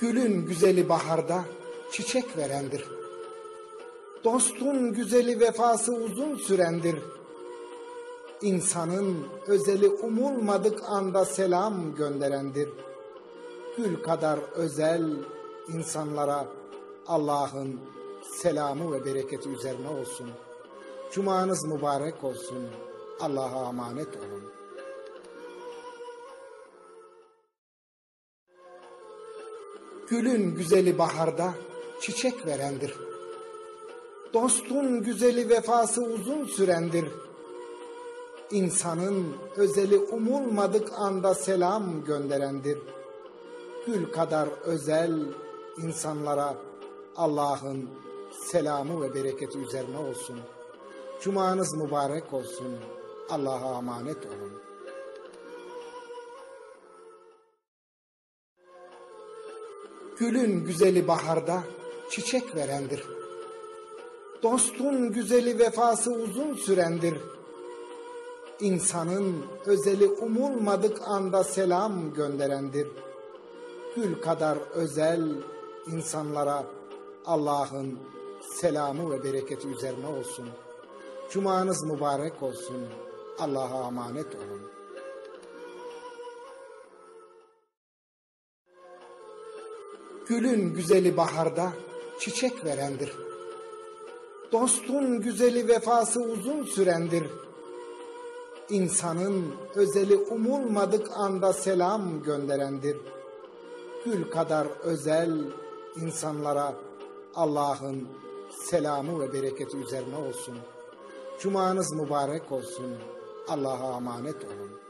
Gülün güzeli baharda çiçek verendir. Dostun güzeli vefası uzun sürendir. İnsanın özeli umulmadık anda selam gönderendir. Gül kadar özel insanlara Allah'ın selamı ve bereketi üzerine olsun. Cumanız mübarek olsun. Allah'a emanet olun. Gülün güzeli baharda çiçek verendir. Dostun güzeli vefası uzun sürendir. İnsanın özeli umulmadık anda selam gönderendir. Gül kadar özel insanlara Allah'ın selamı ve bereketi üzerine olsun. Cumanız mübarek olsun. Allah'a emanet olun. Gülün güzeli baharda çiçek verendir. Dostun güzeli vefası uzun sürendir. İnsanın özeli umulmadık anda selam gönderendir. Gül kadar özel insanlara Allah'ın selamı ve bereketi üzerine olsun. Cumanız mübarek olsun. Allah'a emanet olun. Gülün güzeli baharda çiçek verendir. Dostun güzeli vefası uzun sürendir. İnsanın özeli umulmadık anda selam gönderendir. Gül kadar özel insanlara Allah'ın selamı ve bereketi üzerine olsun. Cumanız mübarek olsun. Allah'a emanet olun.